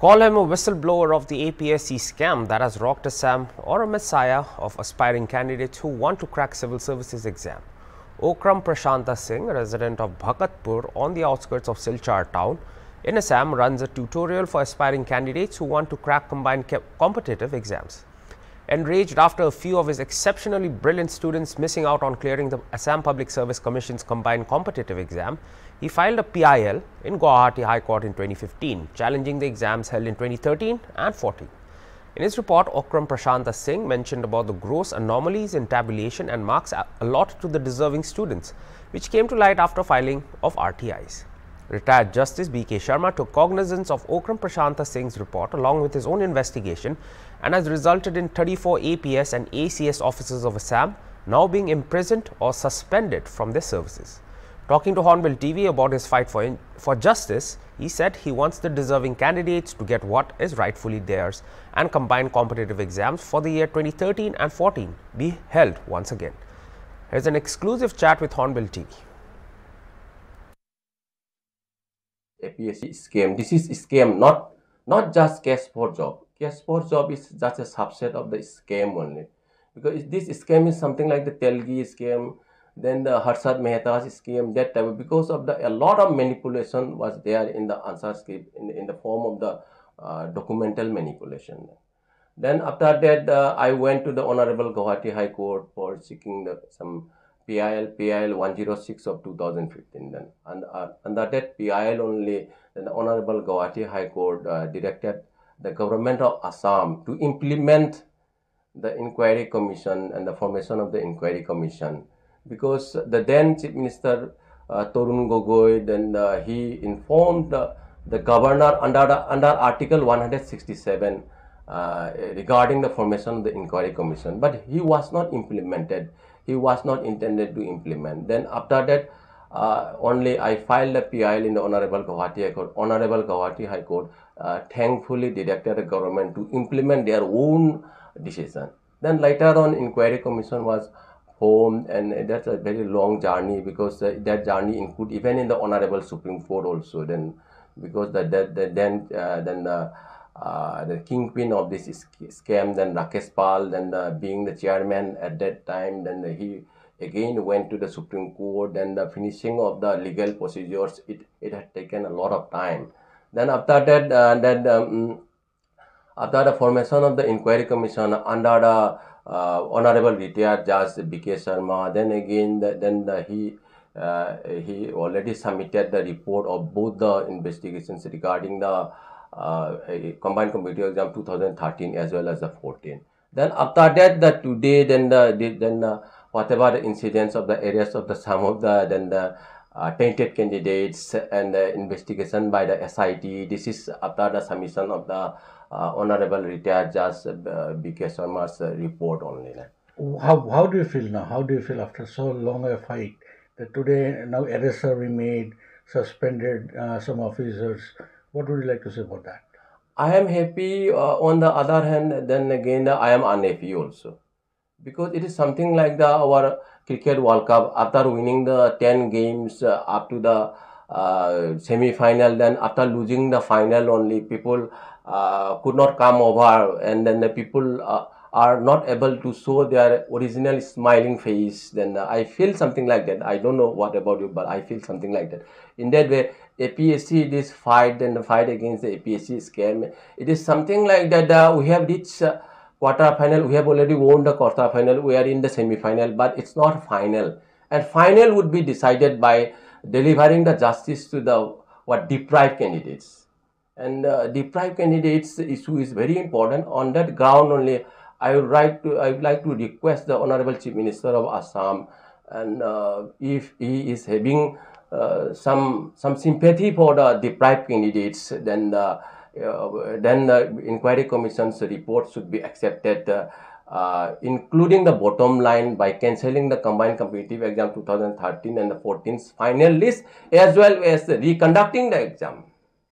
Call him a whistleblower of the APSC scam that has rocked Assam or a messiah of aspiring candidates who want to crack civil services exam. Okram Prashanta Singh, resident of Bhakatpur on the outskirts of Silchar town in Assam, runs a tutorial for aspiring candidates who want to crack combined competitive exams. Enraged after a few of his exceptionally brilliant students missing out on clearing the Assam Public Service Commission's combined competitive exam, he filed a PIL in Guwahati High Court in 2015, challenging the exams held in 2013 and 14. In his report, Okram Prashanta Singh mentioned about the gross anomalies in tabulation and marks allotted to the deserving students, which came to light after filing of RTIs. Retired Justice B.K. Sharma took cognizance of Okram Prashanta Singh's report along with his own investigation and has resulted in 34 APS and ACS officers of Assam now being imprisoned or suspended from their services. Talking to Hornbill TV about his fight for, for justice, he said he wants the deserving candidates to get what is rightfully theirs and combined competitive exams for the year 2013 and 14 be held once again. Here's an exclusive chat with Hornbill TV. APSC scheme. This is scheme, not not just cash for job. Cash for job is just a subset of the scheme only. Because this scheme is something like the Telgi scheme, then the Harshad Mehta's scheme that type because of the a lot of manipulation was there in the answer script in, in the form of the uh, documental manipulation then after that uh, i went to the honorable guwahati high court for seeking the, some pil pil 106 of 2015 then. And uh, under that pil only the honorable guwahati high court uh, directed the government of assam to implement the inquiry commission and the formation of the inquiry commission. Because the then Chief Minister uh, Tarun Gogoi, then uh, he informed uh, the governor under under Article 167 uh, regarding the formation of the inquiry commission, but he was not implemented. He was not intended to implement. Then after that, uh, only I filed a PIL in the Honorable Guwahati High Court. Honorable Guwahati High Court uh, thankfully directed the government to implement their own decision. Then later on, inquiry commission was formed, and that's a very long journey because uh, that journey include even in the honorable supreme court also then because the, the, the then uh, then the uh, the kingpin of this scam then Rakesh Paul then the, being the chairman at that time then the, he again went to the supreme court and the finishing of the legal procedures it it had taken a lot of time then after that uh, that um, after the formation of the inquiry commission under the uh, honorable retired judge B.K. Sharma. Then again, the, then the, he uh, he already submitted the report of both the investigations regarding the uh, combined competitive exam 2013 as well as the 14. Then after that, the today, then the then the, whatever the incidents of the areas of the some of the then the uh, tainted candidates and the investigation by the SIT. This is after the submission of the uh, Honorable retired Judge uh, B.K. Sharma's uh, report only. How, how do you feel now? How do you feel after so long a fight that today now arrests are made, suspended uh, some officers? What would you like to say about that? I am happy. Uh, on the other hand, then again, I am unhappy also because it is something like the our cricket World Cup after winning the 10 games uh, up to the uh, semi-final then after losing the final only people uh, could not come over and then the people uh, are not able to show their original smiling face then uh, i feel something like that. I don't know what about you but i feel something like that. In that way apsc this fight and the fight against the apsc scam. It is something like that uh, we have reached uh, quarter final. We have already won the quarter final. We are in the semi final but it's not final. And final would be decided by delivering the justice to the what deprived candidates. And uh, deprived candidates issue is very important. On that ground only, I would like to I would like to request the Honorable Chief Minister of Assam, and uh, if he is having uh, some some sympathy for the deprived candidates, then the uh, then the inquiry commission's report should be accepted. Uh, including the bottom line by cancelling the combined competitive exam 2013 and the 14th final list as well as reconducting the exam.